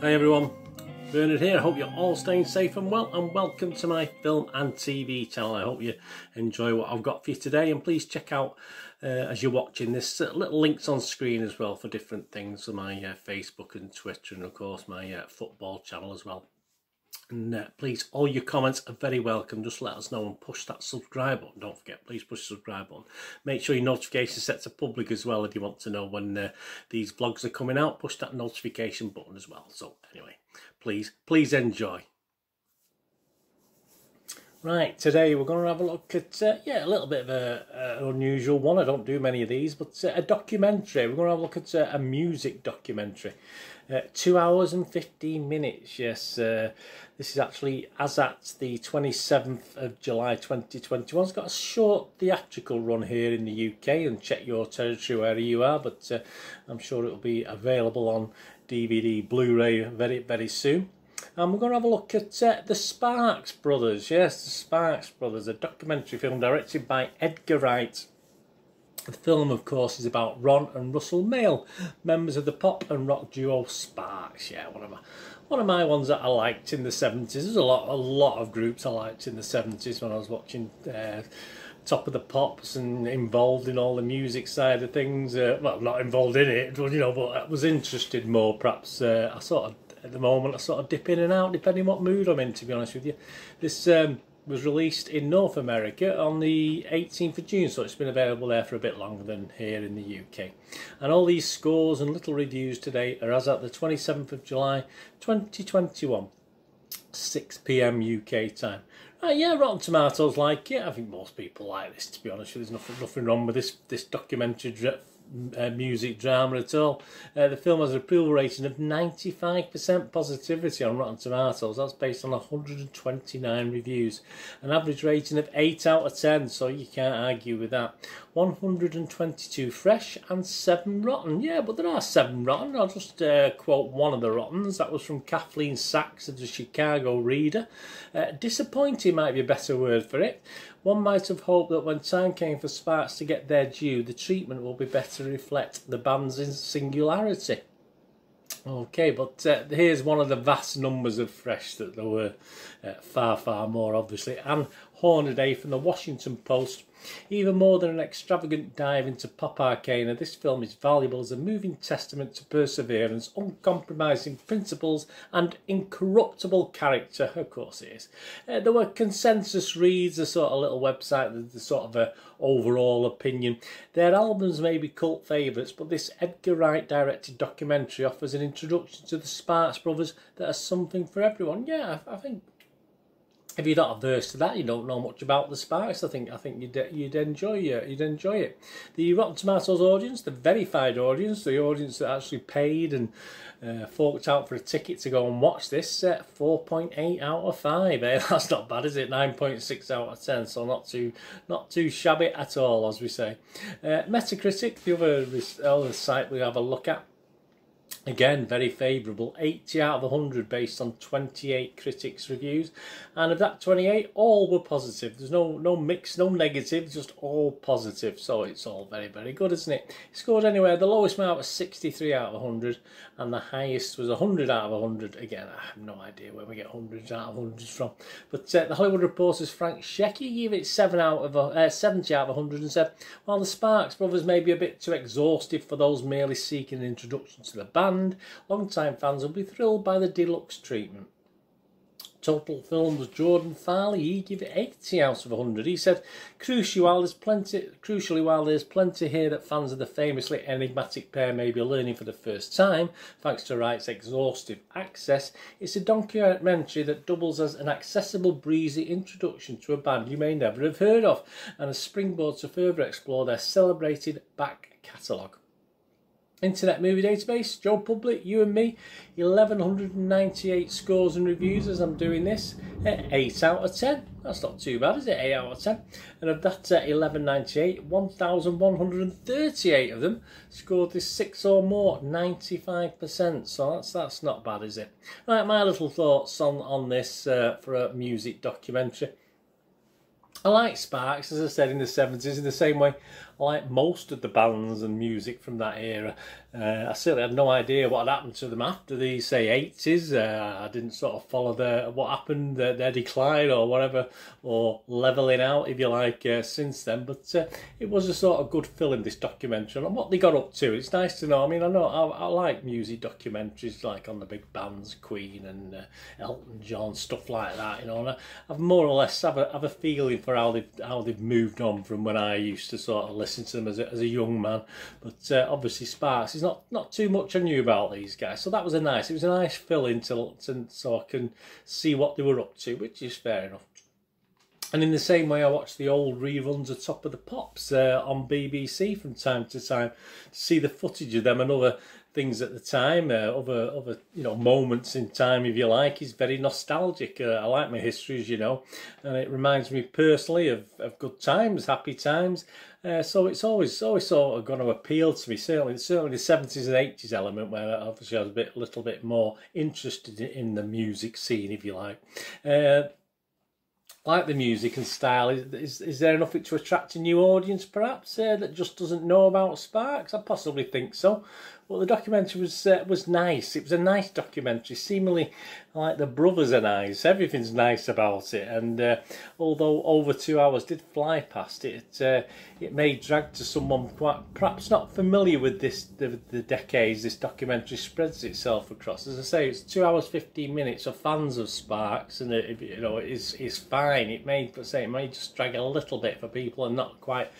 Hey everyone, Bernard here. I hope you're all staying safe and well, and welcome to my film and TV channel. I hope you enjoy what I've got for you today, and please check out uh, as you're watching this uh, little links on screen as well for different things for my uh, Facebook and Twitter, and of course my uh, football channel as well. And uh, please, all your comments are very welcome. Just let us know and push that subscribe button. Don't forget, please push the subscribe button. Make sure your notification set to public as well if you want to know when uh, these vlogs are coming out. Push that notification button as well. So anyway, please, please enjoy. Right, today we're going to have a look at, uh, yeah, a little bit of a, an unusual one. I don't do many of these, but uh, a documentary. We're going to have a look at uh, a music documentary. Uh, two hours and 15 minutes, yes. Uh, this is actually as at the 27th of July 2021. It's got a short theatrical run here in the UK and check your territory wherever you are, but uh, I'm sure it will be available on DVD, Blu-ray very, very soon. And we're going to have a look at uh, The Sparks Brothers. Yes, The Sparks Brothers, a documentary film directed by Edgar Wright. The film, of course, is about Ron and Russell Mael, members of the pop and rock duo Sparks. Yeah, one of my, one of my ones that I liked in the 70s. There's a lot, a lot of groups I liked in the 70s when I was watching uh, Top of the Pops and involved in all the music side of things. Uh, well, not involved in it, you know, but I was interested more. Perhaps uh, I sort of at the moment I sort of dip in and out depending what mood I'm in. To be honest with you, this um, was released in North America on the 18th of June, so it's been available there for a bit longer than here in the UK. And all these scores and little reviews today are as at the 27th of July 2021, 6 pm UK time. Right, yeah, Rotten Tomatoes like it. I think most people like this. To be honest, there's nothing nothing wrong with this this documentary uh, music drama at all. Uh, the film has an approval rating of 95% positivity on Rotten Tomatoes. That's based on 129 reviews. An average rating of 8 out of 10, so you can't argue with that. 122 fresh and 7 rotten. Yeah, but there are 7 rotten. I'll just uh, quote one of the rottens. That was from Kathleen Sachs of the Chicago Reader. Uh, disappointing might be a better word for it. One might have hoped that when time came for Sparks to get their due, the treatment will be better reflect the band's singularity. Okay, but uh, here's one of the vast numbers of fresh that there were uh, far, far more, obviously. Ann Hornaday from the Washington Post even more than an extravagant dive into pop arcana, this film is valuable as a moving testament to perseverance, uncompromising principles, and incorruptible character. Of course, it is. Uh, there were consensus reads, a sort of little website, the, sort of a overall opinion. Their albums may be cult favourites, but this Edgar Wright directed documentary offers an introduction to the Sparks brothers that are something for everyone. Yeah, I think if you're not averse to that, you don't know much about the Sparks. I think I think you'd you'd enjoy it. You'd enjoy it. The Rotten Tomatoes audience, the verified audience, the audience that actually paid and uh, forked out for a ticket to go and watch this, set uh, 4.8 out of 5. Eh? That's not bad, is it? 9.6 out of 10. So not too not too shabby at all, as we say. Uh, Metacritic, the other other site we have a look at. Again, very favourable. 80 out of 100 based on 28 critics' reviews. And of that 28, all were positive. There's no no mix, no negative, just all positive. So it's all very, very good, isn't it? It scored anywhere. The lowest mark was 63 out of 100. And the highest was 100 out of 100. Again, I have no idea where we get hundreds out of hundreds from. But uh, the Hollywood Reporter's Frank Shecky gave it 7 out of uh, 70 out of 100 and said, while the Sparks brothers may be a bit too exhaustive for those merely seeking an introduction to the band, and long-time fans will be thrilled by the deluxe treatment. Total Films Jordan Farley, he gave it 80 out of 100. He said, crucially while, there's plenty, crucially, while there's plenty here that fans of the famously enigmatic pair may be learning for the first time, thanks to Wright's exhaustive access, it's a documentary that doubles as an accessible, breezy introduction to a band you may never have heard of, and a springboard to further explore their celebrated back catalogue. Internet Movie Database, Joe Public, you and me, 1198 scores and reviews as I'm doing this, 8 out of 10. That's not too bad, is it? 8 out of 10. And of that uh, 1198, 1138 of them scored this 6 or more, 95%. So that's that's not bad, is it? Right, my little thoughts on, on this uh, for a music documentary. I like Sparks, as I said, in the 70s, in the same way like most of the bands and music from that era. Uh, I certainly had no idea what had happened to them after the say eighties. Uh, I didn't sort of follow the what happened, their, their decline or whatever, or leveling out if you like uh, since then. But uh, it was a sort of good film this documentary and what they got up to. It's nice to know. I mean, I know I, I like music documentaries like on the big bands, Queen and uh, Elton John stuff like that. You know, I've more or less have a have a feeling for how they how they've moved on from when I used to sort of listen to them as a, as a young man. But uh, obviously Sparks is not not too much I knew about these guys, so that was a nice. It was a nice fill in to, to so I can see what they were up to, which is fair enough. And in the same way, I watch the old reruns of Top of the Pops uh, on BBC from time to time to see the footage of them and other things at the time, uh, other other you know moments in time, if you like, is very nostalgic. Uh, I like my histories, you know, and it reminds me personally of, of good times, happy times. Uh, so it's always always sort of going to appeal to me. Certainly, certainly the seventies and eighties element, where obviously I was a bit, little bit more interested in the music scene, if you like. Like the music and style. Is, is, is there enough to attract a new audience, perhaps, uh, that just doesn't know about Sparks? I possibly think so. Well, the documentary was uh, was nice. It was a nice documentary. Seemingly, like the brothers are nice. Everything's nice about it. And uh, although over two hours did fly past it, uh, it may drag to someone quite perhaps not familiar with this the, the decades this documentary spreads itself across. As I say, it's two hours fifteen minutes of fans of Sparks, and it, you know it is is fine. It may say it may just drag a little bit for people and not quite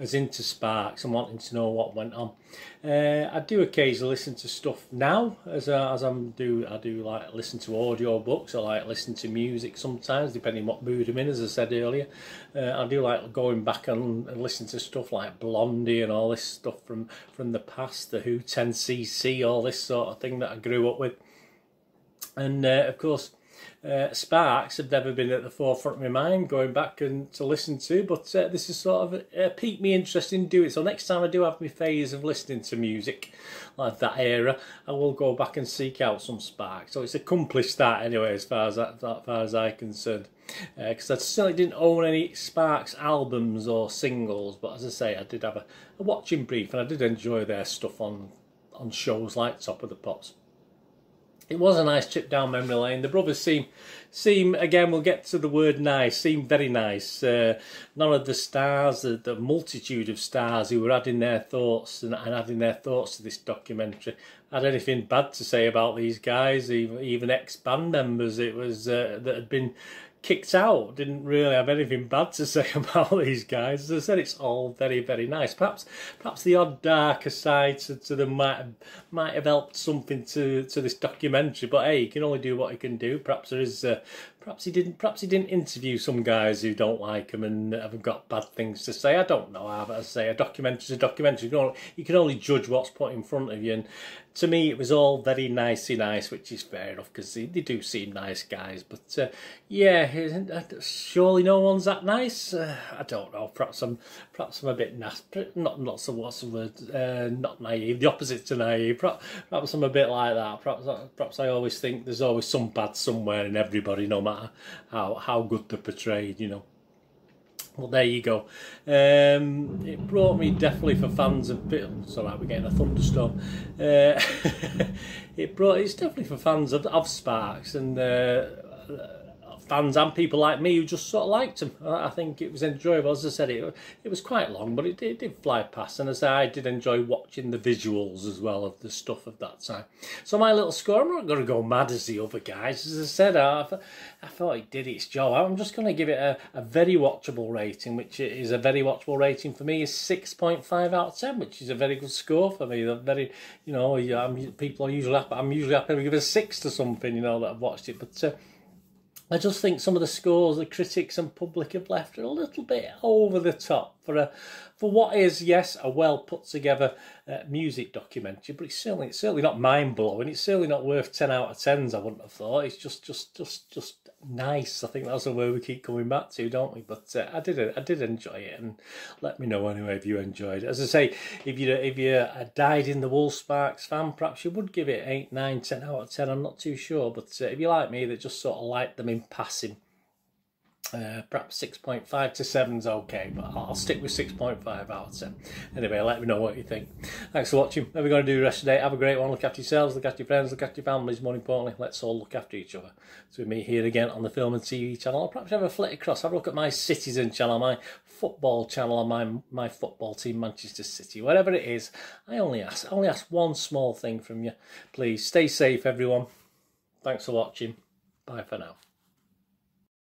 as into Sparks and wanting to know what went on. Uh, I do occasionally listen to stuff now, as I, as I'm do I do like listen to audio books. I like listen to music sometimes, depending what mood I'm in. As I said earlier, uh, I do like going back and, and listen to stuff like Blondie and all this stuff from from the past, the Who 10cc, all this sort of thing that I grew up with, and uh, of course uh, Sparks have never been at the forefront of my mind going back and to listen to, but uh, this is sort of uh, piqued me interest in doing so. Next time I do have my phase of listening to music like that era, I will go back and seek out some Sparks. So it's accomplished that anyway, as far as that, as far as I'm concerned. Because uh, I certainly didn't own any Sparks albums or singles, but as I say, I did have a, a watching brief and I did enjoy their stuff on on shows like Top of the Pops it was a nice trip down memory lane. The brothers seem, seem again, we'll get to the word nice, seem very nice. Uh, none of the stars, the, the, multitude of stars who were adding their thoughts and, and adding their thoughts to this documentary had anything bad to say about these guys, even, even ex-band members it was uh, that had been kicked out. Didn't really have anything bad to say about these guys. As I said, it's all very, very nice. Perhaps, perhaps the odd darker side to, to them might have, might have helped something to to this documentary. But hey, you can only do what you can do. Perhaps there is. Uh, perhaps he didn't. Perhaps he didn't interview some guys who don't like him and haven't got bad things to say. I don't know. I, I say a documentary is a documentary. You can, only, you can only judge what's put in front of you. And to me, it was all very nicey nice, which is fair enough because they, they, do seem nice guys. But uh, yeah, surely no one's that nice. Uh, I don't know. Perhaps I'm, perhaps I'm a bit nasty. Not not so what's the word? Uh, not naive. The opposite to naive. Perhaps, perhaps I'm a bit like that. Perhaps perhaps I always think there's always some bad somewhere in everybody, no matter how how good they're portrayed. You know. Well, there you go. Um, it brought me definitely for fans of. Sorry, we're getting a thunderstorm. Uh, it brought. It's definitely for fans of, of Sparks and. Uh, fans and people like me who just sort of liked them. I think it was enjoyable. As I said, it, it was quite long, but it did, it did fly past. And as I, I did enjoy watching the visuals as well of the stuff of that time. So my little score, I'm not going to go mad as the other guys. As I said, I, I thought it did its job. I'm just going to give it a, a very watchable rating, which is a very watchable rating for me, is 6.5 out of 10, which is a very good score for me. very, you know, I'm, people are usually, I'm usually happy to give a 6 to something, you know, that I've watched it. But uh, I just think some of the scores the critics and public have left are a little bit over the top for a for what is yes a well put together uh, music documentary, but it's certainly it's certainly not mind blowing. It's certainly not worth ten out of tens. I wouldn't have thought. It's just just just just nice. I think that's the word we keep coming back to, don't we? But uh, I did I did enjoy it, and let me know anyway if you enjoyed it. As I say, if you if you uh, dyed in the Wool Sparks fan, perhaps you would give it eight, nine, ten out of ten. I'm not too sure, but uh, if you like me, that just sort of like them in passing Uh, perhaps 6.5 to 7 is okay, but I'll stick with 6.5 out of 10. Anyway, let me know what you think. Thanks for watching. What are we going to do the rest of the day? Have a great one. Look after yourselves, look after your friends, look after your families. More importantly, let's all look after each other. So we meet here again on the Film and TV channel. I'll perhaps have a flick across, have a look at my Citizen channel, my football channel, on my my football team, Manchester City. Whatever it is, I only ask, I only ask one small thing from you. Please stay safe, everyone. Thanks for watching. Bye for now.